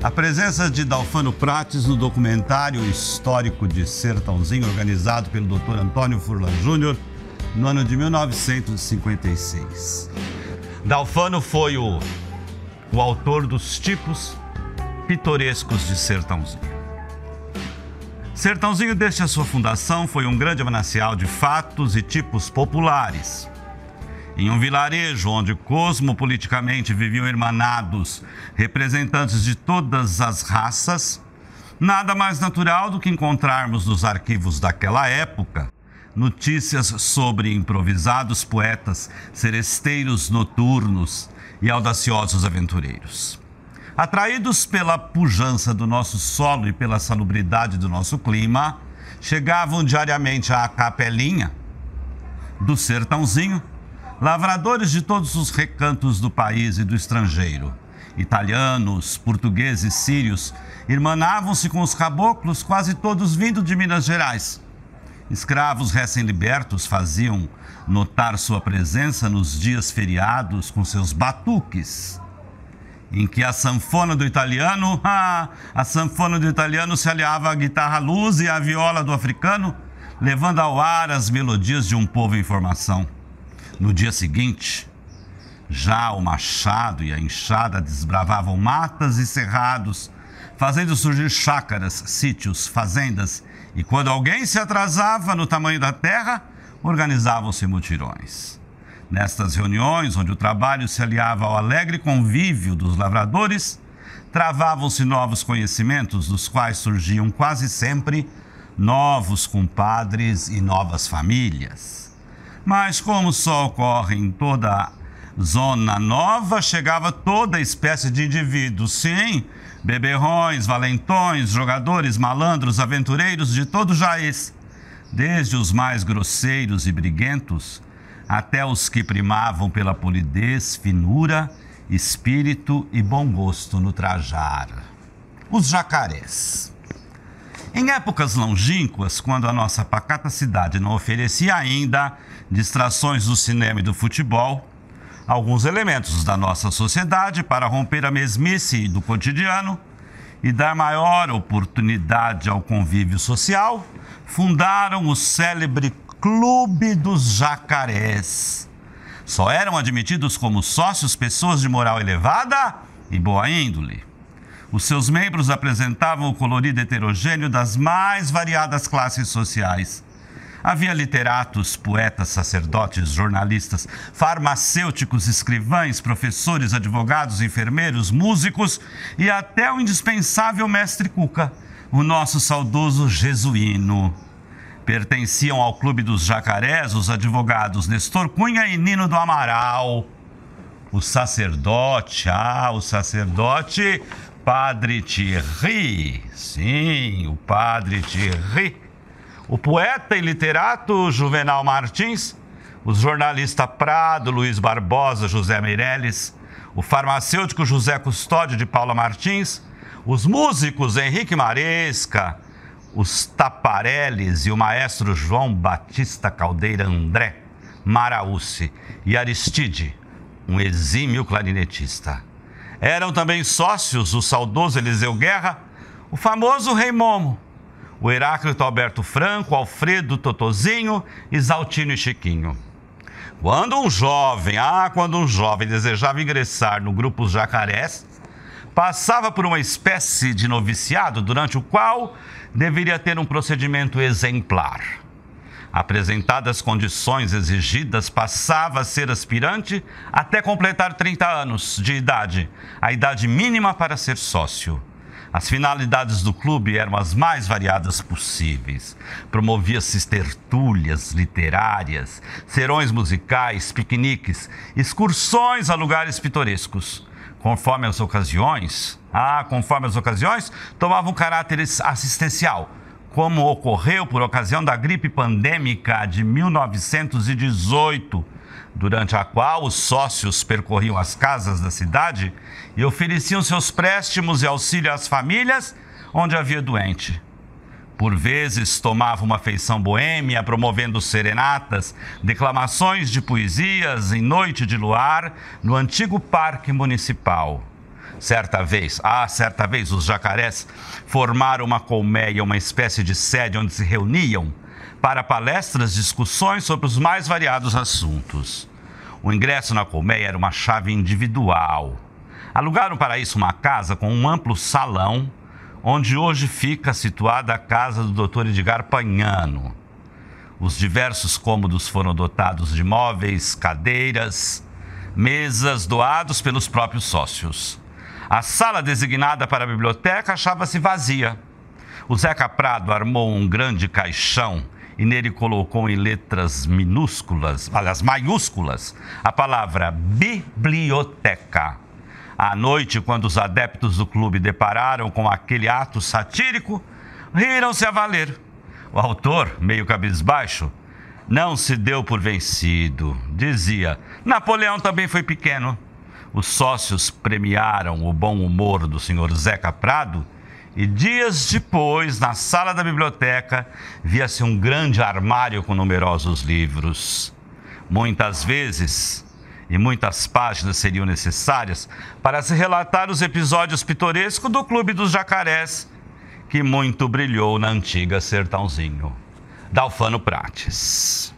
A presença de Dalfano Prates no documentário histórico de Sertãozinho, organizado pelo Dr. Antônio Furlan Júnior, no ano de 1956. Dalfano foi o, o autor dos tipos pitorescos de Sertãozinho. Sertãozinho, desde a sua fundação, foi um grande manancial de fatos e tipos populares. Em um vilarejo onde cosmopoliticamente viviam hermanados representantes de todas as raças, nada mais natural do que encontrarmos nos arquivos daquela época notícias sobre improvisados poetas, seresteiros noturnos e audaciosos aventureiros. Atraídos pela pujança do nosso solo e pela salubridade do nosso clima, chegavam diariamente à capelinha do sertãozinho lavradores de todos os recantos do país e do estrangeiro. Italianos, portugueses, sírios, irmanavam-se com os caboclos, quase todos vindo de Minas Gerais. Escravos recém-libertos faziam notar sua presença nos dias feriados com seus batuques em que a sanfona do italiano, ah, a sanfona do italiano se aliava à guitarra luz e à viola do africano, levando ao ar as melodias de um povo em formação. No dia seguinte, já o machado e a enxada desbravavam matas e cerrados, fazendo surgir chácaras, sítios, fazendas, e quando alguém se atrasava no tamanho da terra, organizavam-se mutirões. Nestas reuniões, onde o trabalho se aliava ao alegre convívio dos lavradores, travavam-se novos conhecimentos, dos quais surgiam quase sempre novos compadres e novas famílias. Mas, como só ocorre em toda zona nova, chegava toda espécie de indivíduos, sim, beberrões, valentões, jogadores, malandros, aventureiros de todo jaez, desde os mais grosseiros e briguentos até os que primavam pela polidez, finura, espírito e bom gosto no trajar. Os jacarés. Em épocas longínquas, quando a nossa pacata cidade não oferecia ainda distrações do cinema e do futebol, alguns elementos da nossa sociedade para romper a mesmice do cotidiano e dar maior oportunidade ao convívio social, fundaram o célebre Clube dos Jacarés. Só eram admitidos como sócios pessoas de moral elevada e boa índole. Os seus membros apresentavam o colorido heterogêneo das mais variadas classes sociais. Havia literatos, poetas, sacerdotes, jornalistas, farmacêuticos, escrivães, professores, advogados, enfermeiros, músicos e até o indispensável mestre Cuca, o nosso saudoso jesuíno. Pertenciam ao Clube dos Jacarés os advogados Nestor Cunha e Nino do Amaral. O sacerdote, ah, o sacerdote Padre Thierry. Sim, o Padre Thierry. O poeta e literato Juvenal Martins. Os jornalista Prado, Luiz Barbosa, José Meirelles. O farmacêutico José Custódio de Paula Martins. Os músicos Henrique Maresca os Tapareles e o maestro João Batista Caldeira André Maraúce e Aristide, um exímio clarinetista. Eram também sócios o saudoso Eliseu Guerra, o famoso Rei Momo, o Heráclito Alberto Franco, Alfredo Totozinho, Exaltino e Chiquinho. Quando um jovem, ah, quando um jovem desejava ingressar no grupo Jacarés, passava por uma espécie de noviciado durante o qual deveria ter um procedimento exemplar. Apresentadas condições exigidas, passava a ser aspirante até completar 30 anos de idade, a idade mínima para ser sócio. As finalidades do clube eram as mais variadas possíveis. Promovia-se tertúlias literárias, serões musicais, piqueniques, excursões a lugares pitorescos conforme as ocasiões, ah, conforme as ocasiões, tomava um caráter assistencial, como ocorreu por ocasião da gripe pandêmica de 1918, durante a qual os sócios percorriam as casas da cidade e ofereciam seus préstimos e auxílio às famílias onde havia doente. Por vezes tomava uma feição boêmia, promovendo serenatas, declamações de poesias em noite de luar no antigo parque municipal. Certa vez, ah, certa vez, os jacarés formaram uma colmeia, uma espécie de sede onde se reuniam para palestras, discussões sobre os mais variados assuntos. O ingresso na colmeia era uma chave individual. Alugaram para isso uma casa com um amplo salão, onde hoje fica situada a casa do Dr. Edgar Pagnano. Os diversos cômodos foram dotados de móveis, cadeiras, mesas doados pelos próprios sócios. A sala designada para a biblioteca achava-se vazia. O Zeca Prado armou um grande caixão e nele colocou em letras minúsculas, aliás, maiúsculas, a palavra biblioteca. À noite, quando os adeptos do clube depararam com aquele ato satírico, riram-se a valer. O autor, meio cabisbaixo, não se deu por vencido. Dizia: Napoleão também foi pequeno. Os sócios premiaram o bom humor do senhor Zeca Prado e dias depois, na sala da biblioteca, via-se um grande armário com numerosos livros. Muitas vezes, e muitas páginas seriam necessárias para se relatar os episódios pitorescos do Clube dos Jacarés, que muito brilhou na antiga Sertãozinho. Dalfano Prates.